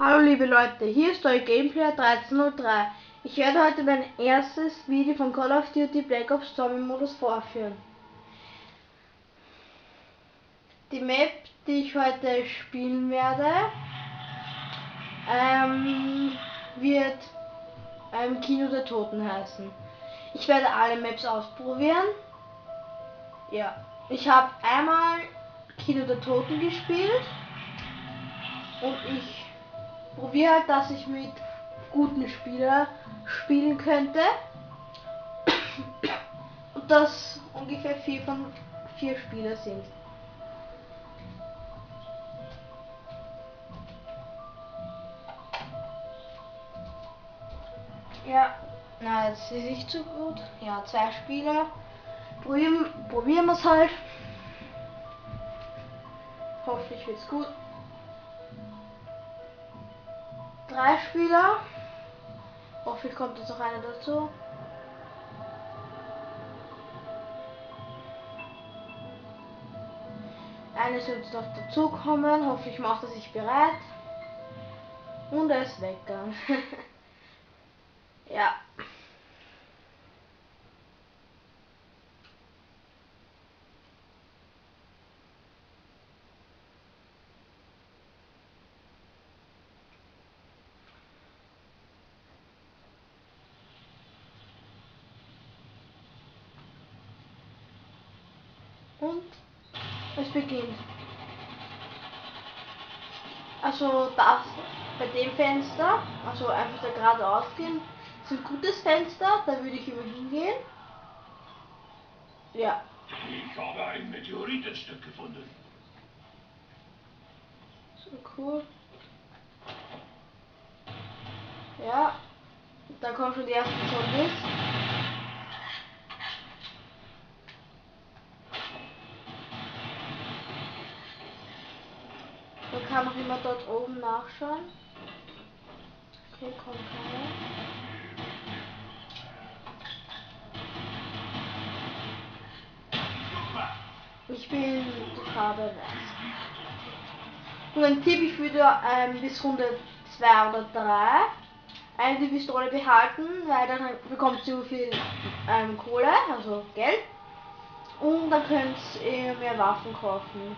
Hallo liebe Leute, hier ist euer Gameplay 1303. Ich werde heute mein erstes Video von Call of Duty Black Ops Zombie Modus vorführen. Die Map, die ich heute spielen werde, ähm, wird ähm, Kino der Toten heißen. Ich werde alle Maps ausprobieren. Ja, ich habe einmal Kino der Toten gespielt und ich probiere halt, dass ich mit guten Spielern spielen könnte. Und dass ungefähr vier von vier Spieler sind. Ja, na, das ist nicht so gut. Ja, zwei Spieler. Probieren, probieren wir es halt. Hoffentlich wird's gut. Drei Spieler. Hoffentlich kommt jetzt noch einer dazu. Einer soll jetzt noch dazu kommen. Hoffentlich macht er sich bereit. Und er ist weggegangen. ja. Und es beginnt. Also das bei dem Fenster, also einfach da geradeaus gehen, ist ein gutes Fenster, da würde ich immer hingehen. Ja. Ich habe ein Meteoritenstück gefunden. So cool. Ja. Da kommen schon die ersten Zombies. Da kann noch jemand dort oben nachschauen. Okay, kommt keiner. Ich bin die Farbe weiß. Und ein Tipp, ich würde ähm, bis Runde 2 oder 3 eine Pistole behalten, weil dann bekommt sie so viel ähm, Kohle, also Geld. Und dann könnt ihr mehr Waffen kaufen.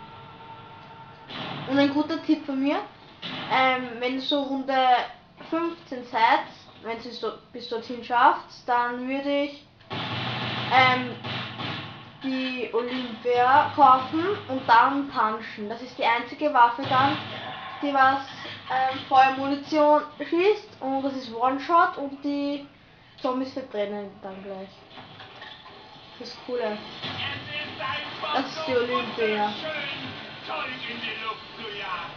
Und ein guter Tipp von mir, ähm, wenn du so Runde 15 seid, wenn du es bis dorthin schafft, dann würde ich ähm, die Olympia kaufen und dann punchen. Das ist die einzige Waffe dann, die was ähm, Feuermunition schießt und das ist One-Shot und die Zombies verbrennen dann gleich. Das ist coole. Das ist die Olympia. Zeug in die Luft zu jagen.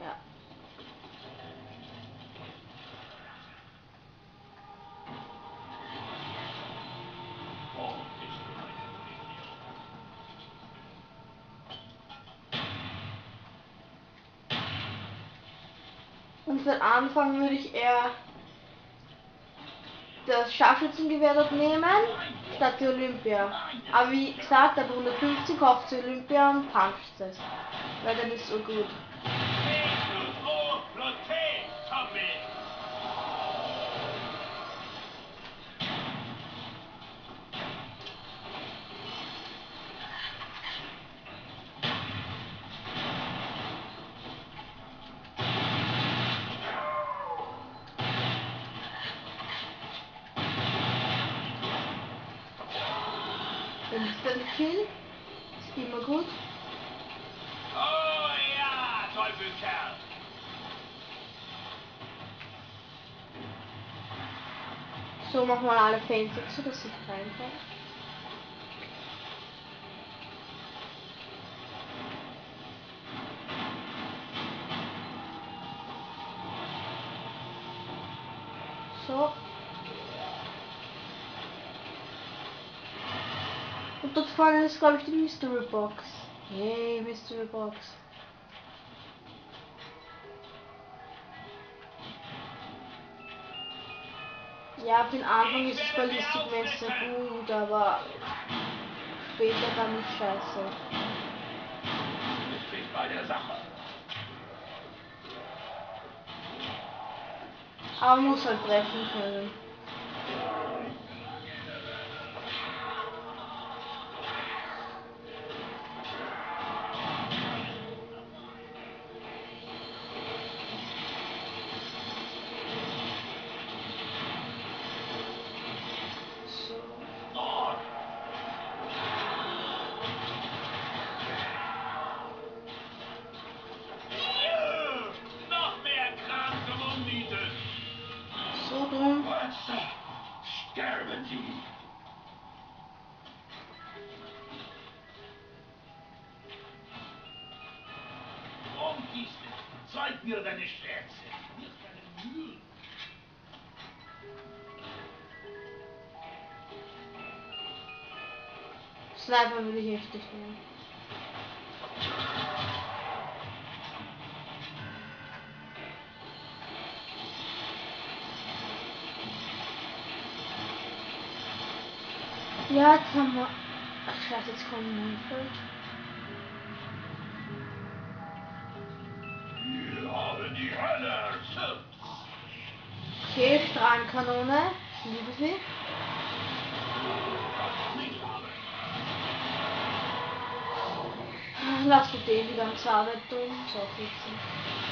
Ja. Und für den Anfang würde ich eher das Scharfschützengewehr dort nehmen, statt die Olympia. Aber wie gesagt, ab 150 kauft sie Olympia und puncht es. Weil dann ist so gut. Kill. Ist immer gut. Oh ja, Teufelskerl. So machen wir alle Fenster zu, dass sie reinkommen. Und dort vorne ist, glaube ich, die Mystery Box. Hey, Mystery Box. Ja, auf den Anfang ist das Ballistic Messer gut, aber später dann nicht scheiße. Aber man muss halt treffen können. Monster, sterben Sie. Gehst du? Zeig mir deine Schwärze. Mir keine Mühe. Sniper würde ich heftig nehmen. Ja, jetzt haben wir. Ach, scheiße, jetzt die Hölle erschöpft. Okay, Strahlenkanone. Ich liebe sie. Lass mich den die ganze Arbeit tun. So, fixen.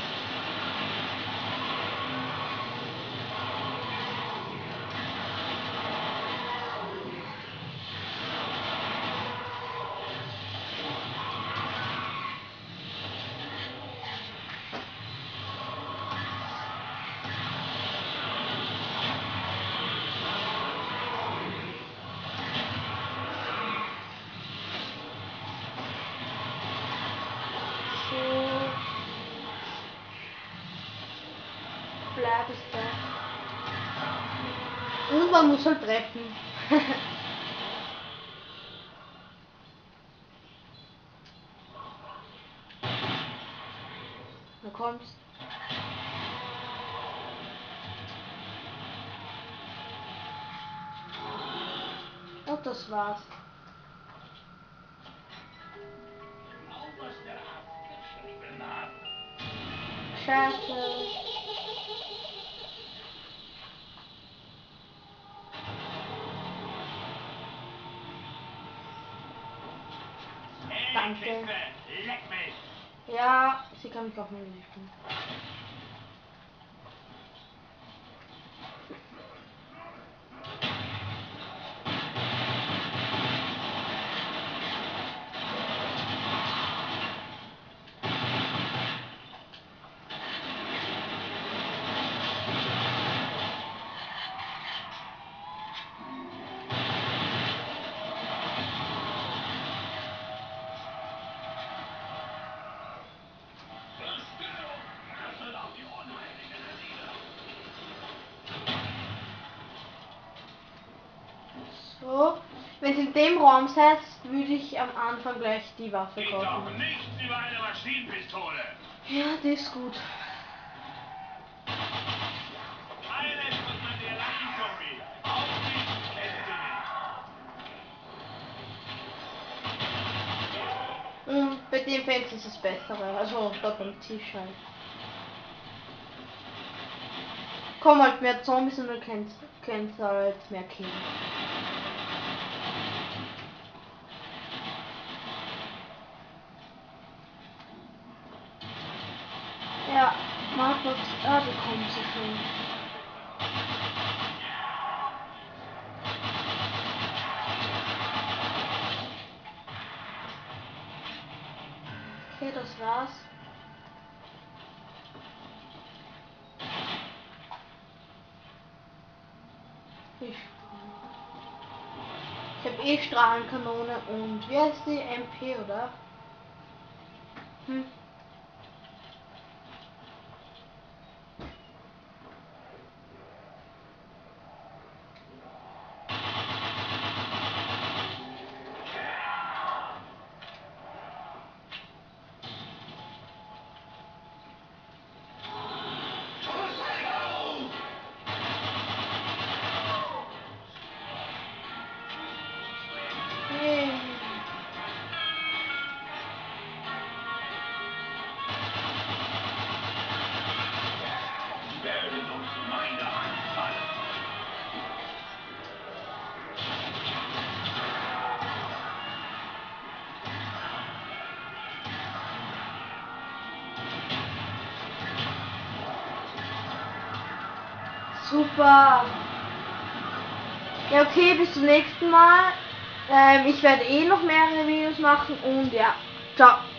Es da. Und man muss halt treffen. Du kommst. Und das war's. Scheiße. Danke. Ja, sie kann mich auch mal lieben. In dem Raum seid, würde ich am Anfang gleich die Waffe kaufen. nichts über eine Maschinenpistole. Ja, die ist gut. Und bei dem Fenster ist es bessere. Also dort beim Tisch halt. Komm halt mehr Zombies und du kennst, kennst halt mehr Kinder. Ja, Markus, du kommst so schon. Okay, das war's. Ich, ich habe eh Strahlenkanone und wie heißt die? MP, oder? Hm. Super. Ja, okay, bis zum nächsten Mal. Ähm, ich werde eh noch mehrere Videos machen und ja, ciao.